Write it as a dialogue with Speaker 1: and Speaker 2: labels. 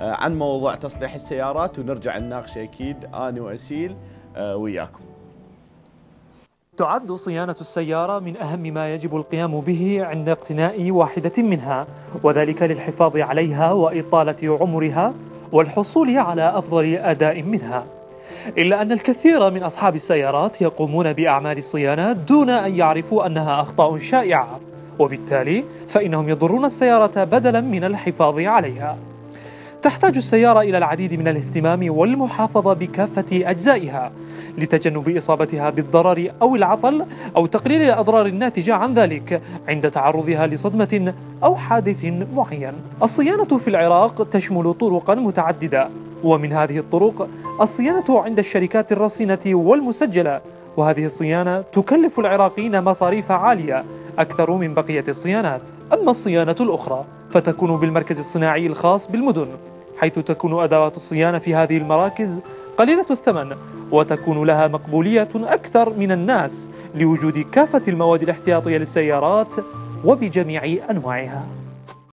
Speaker 1: عن موضوع تصليح السيارات ونرجع نناقشه أكيد أنا وأسيل وياكم.
Speaker 2: تعد صيانة السيارة من أهم ما يجب القيام به عند اقتناء واحدة منها وذلك للحفاظ عليها وإطالة عمرها والحصول على أفضل أداء منها إلا أن الكثير من أصحاب السيارات يقومون بأعمال الصيانة دون أن يعرفوا أنها أخطاء شائعة وبالتالي فإنهم يضرون السيارة بدلا من الحفاظ عليها تحتاج السيارة إلى العديد من الاهتمام والمحافظة بكافة أجزائها لتجنب إصابتها بالضرر أو العطل أو تقليل الأضرار الناتجة عن ذلك عند تعرضها لصدمة أو حادث معين. الصيانة في العراق تشمل طرقا متعددة ومن هذه الطرق الصيانة عند الشركات الرصينة والمسجلة وهذه الصيانة تكلف العراقيين مصاريف عالية أكثر من بقية الصيانات. أما الصيانة الأخرى فتكون بالمركز الصناعي الخاص بالمدن حيث تكون أدوات الصيانة في هذه المراكز قليلة الثمن وتكون لها مقبولية أكثر من الناس لوجود كافة المواد الاحتياطية للسيارات وبجميع أنواعها.